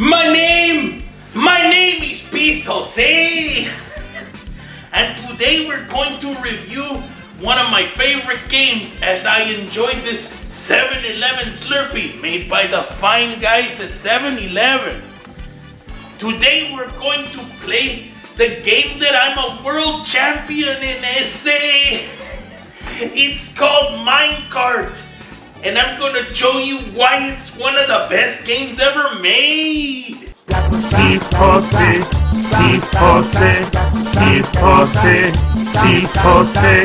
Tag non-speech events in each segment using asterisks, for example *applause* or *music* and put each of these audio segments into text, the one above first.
My name, my name is Pissed Jose. And today we're going to review one of my favorite games as I enjoyed this 7-Eleven Slurpee made by the fine guys at 7-Eleven. Today we're going to play the game that I'm a world champion in SA. It's called Minecraft. And I'm gonna show you why it's one of the best games ever made. East Jose, East Jose, East Jose, East Jose,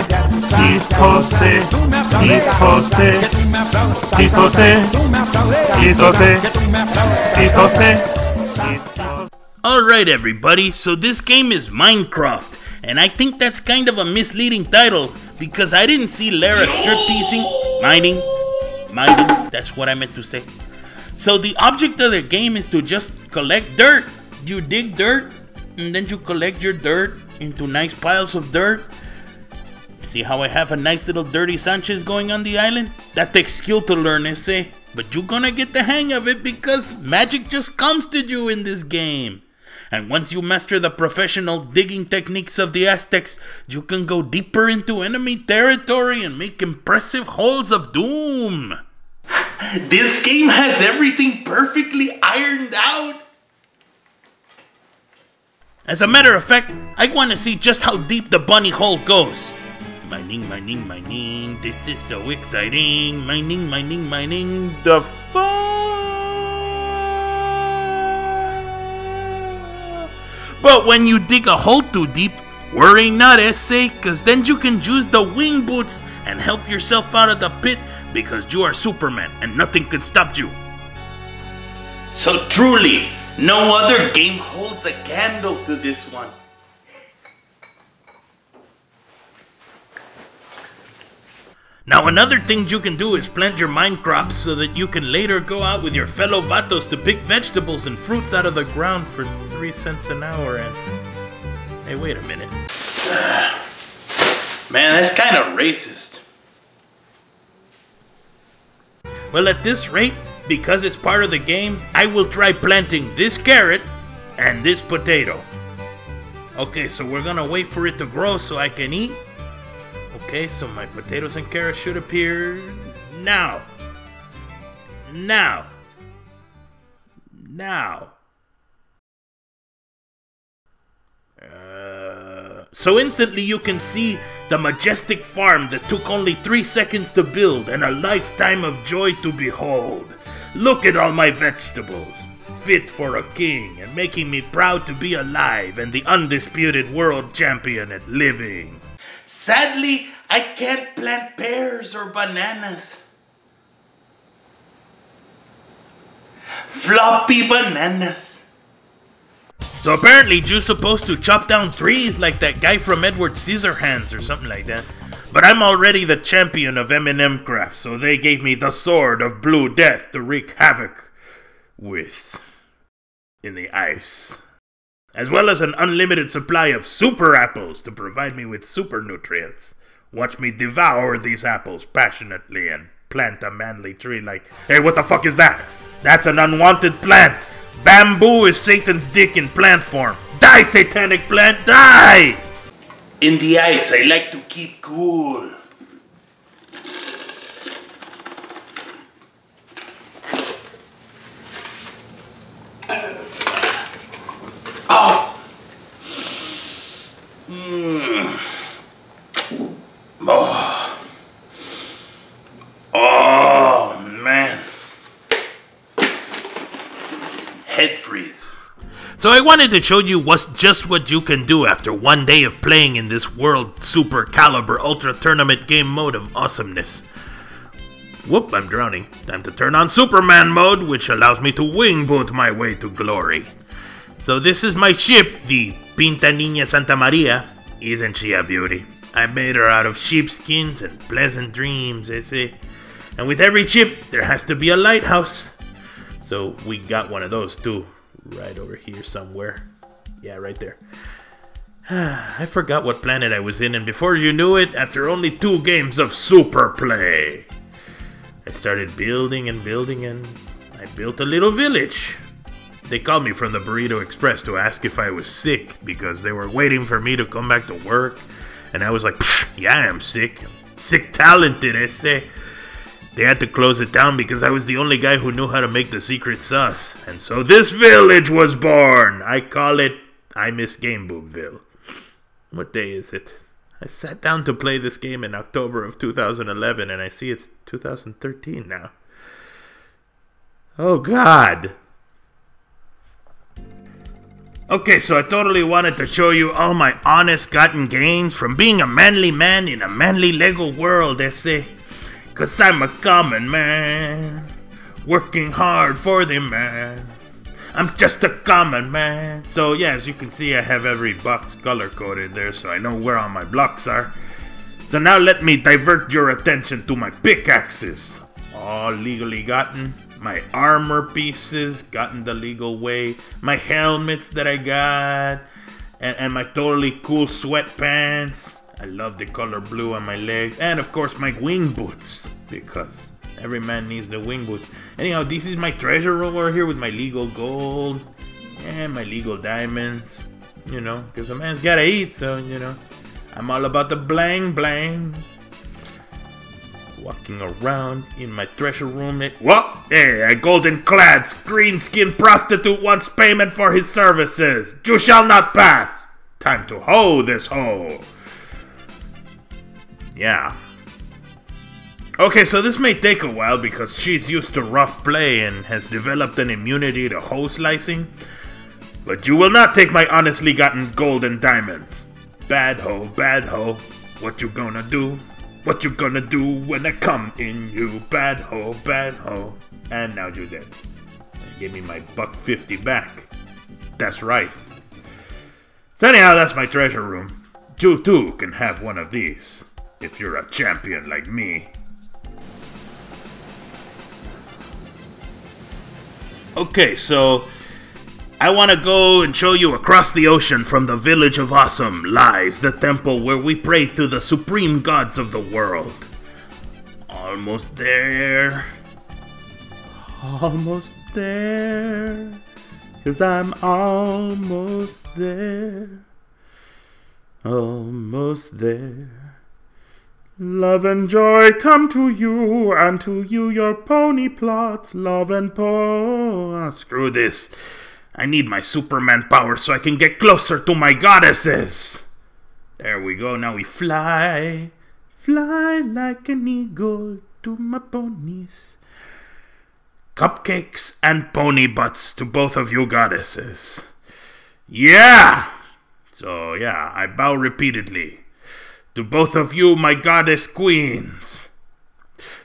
East Jose, East Jose, East Jose, East Jose, East Jose. Alright, everybody, so this game is Minecraft. And I think that's kind of a misleading title because I didn't see Lara strip teasing, mining, that's what I meant to say. So the object of the game is to just collect dirt. You dig dirt, and then you collect your dirt into nice piles of dirt. See how I have a nice little dirty Sanchez going on the island? That takes skill to learn, say. But you're gonna get the hang of it because magic just comes to you in this game. And once you master the professional digging techniques of the Aztecs, you can go deeper into enemy territory and make impressive holes of doom. *laughs* This game has everything perfectly ironed out. As a matter of fact, I want to see just how deep the bunny hole goes. Mining, mining, mining, this is so exciting. Mining, mining, mining, the fun. But when you dig a hole too deep, worry not, eh, essay, cause then you can use the wing boots and help yourself out of the pit because you are Superman and nothing can stop you. So truly, no other game holds a candle to this one. Now another thing you can do is plant your mine crops so that you can later go out with your fellow vatos to pick vegetables and fruits out of the ground for 3 cents an hour and... Hey, wait a minute. *sighs* Man, that's kind of racist. Well, at this rate, because it's part of the game, I will try planting this carrot and this potato. Okay, so we're gonna wait for it to grow so I can eat. Okay, so my potatoes and carrots should appear now. Now. Now. Uh, so instantly you can see the majestic farm that took only three seconds to build and a lifetime of joy to behold. Look at all my vegetables, fit for a king and making me proud to be alive and the undisputed world champion at living. Sadly, I can't plant pears or bananas. Floppy bananas. So apparently you're supposed to chop down trees like that guy from Edward Scissorhands or something like that. But I'm already the champion of M&M craft, so they gave me the sword of blue death to wreak havoc with in the ice. As well as an unlimited supply of super apples to provide me with super nutrients. Watch me devour these apples passionately and plant a manly tree like, hey, what the fuck is that? That's an unwanted plant. Bamboo is Satan's dick in plant form. Die, satanic plant, die! In the ice, I like to keep cool. Oh! Mm. Oh. Oh, man. Head freeze. So I wanted to show you what's just what you can do after one day of playing in this World Super Caliber Ultra Tournament game mode of awesomeness. Whoop, I'm drowning. Time to turn on Superman mode, which allows me to wing boot my way to glory. So this is my ship, the Pinta Niña Santa Maria. Isn't she a beauty? I made her out of sheepskins and pleasant dreams, eh, say. And with every chip, there has to be a lighthouse. So we got one of those too, right over here somewhere. Yeah, right there. *sighs* I forgot what planet I was in, and before you knew it, after only two games of super play, I started building and building, and I built a little village. They called me from the Burrito Express to ask if I was sick because they were waiting for me to come back to work. And I was like, yeah, I am sick. Sick talented, I say. They had to close it down because I was the only guy who knew how to make the secret sauce. And so this village was born. I call it I Miss Game Boomville. What day is it? I sat down to play this game in October of 2011 and I see it's 2013 now. Oh god. Okay, so I totally wanted to show you all my honest gotten gains from being a manly man in a manly Lego world, say. Cause I'm a common man, working hard for the man. I'm just a common man. So yeah, as you can see, I have every box color coded there so I know where all my blocks are. So now let me divert your attention to my pickaxes. All legally gotten my armor pieces gotten the legal way, my helmets that I got, and, and my totally cool sweatpants. I love the color blue on my legs, and of course my wing boots, because every man needs the wing boots. Anyhow, this is my treasure room over here with my legal gold and my legal diamonds, you know, because a man's gotta eat, so, you know, I'm all about the bling bling. walking around in my treasure room. It, what? Hey, a golden clad, green skinned prostitute wants payment for his services. You shall not pass. Time to hoe this hoe. Yeah. Okay, so this may take a while because she's used to rough play and has developed an immunity to hoe slicing. But you will not take my honestly gotten gold and diamonds. Bad hoe, bad hoe. What you gonna do? What you gonna do when I come in, you bad ho, bad ho? And now you're dead. Give me my buck fifty back. That's right. So anyhow, that's my treasure room. You too can have one of these, if you're a champion like me. Okay, so I want to go and show you across the ocean from the village of Awesome lies the temple where we pray to the supreme gods of the world. Almost there. Almost there. Cause I'm almost there. Almost there. Love and joy come to you, and to you your pony plots. Love and po. Ah, screw this. I need my Superman power so I can get closer to my goddesses. There we go. Now we fly. Fly like an eagle to my ponies. Cupcakes and pony butts to both of you goddesses. Yeah! So, yeah, I bow repeatedly. To both of you, my goddess queens.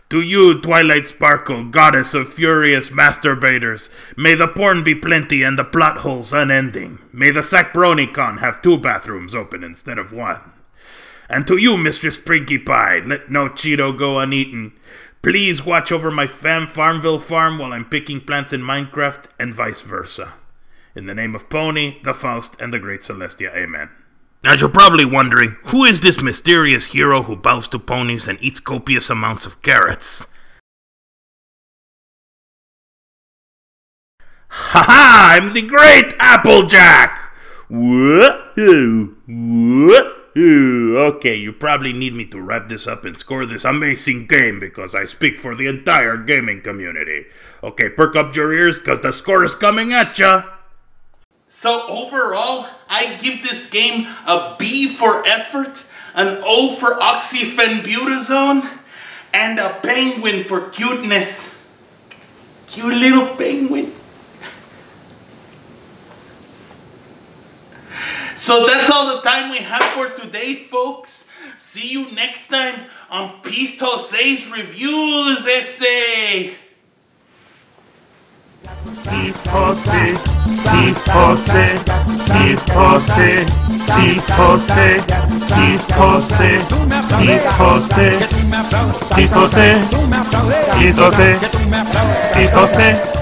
To you, Twilight Sparkle, goddess of furious masturbators, may the porn be plenty and the plot holes unending. May the Sacbronycon have two bathrooms open instead of one. And to you, Mistress Pinkie Pie, let no Cheeto go uneaten. Please watch over my fam Farmville farm while I'm picking plants in Minecraft, and vice versa. In the name of Pony, the Faust, and the Great Celestia, amen. Now you're probably wondering, who is this mysterious hero who bows to ponies and eats copious amounts of carrots? Ha ha! I'm the great Applejack! Whoa! Whoa! Okay, you probably need me to wrap this up and score this amazing game because I speak for the entire gaming community. Okay, perk up your ears because the score is coming at ya! So overall, I give this game a B for effort, an O for oxyphenbutazone, and a penguin for cuteness. Cute little penguin. So that's all the time we have for today, folks. See you next time on Pissed Jose's Reviews Essay. East Jose, East Jose, East Jose, East Jose, East Jose, East Jose, East Jose, East Jose, East Jose.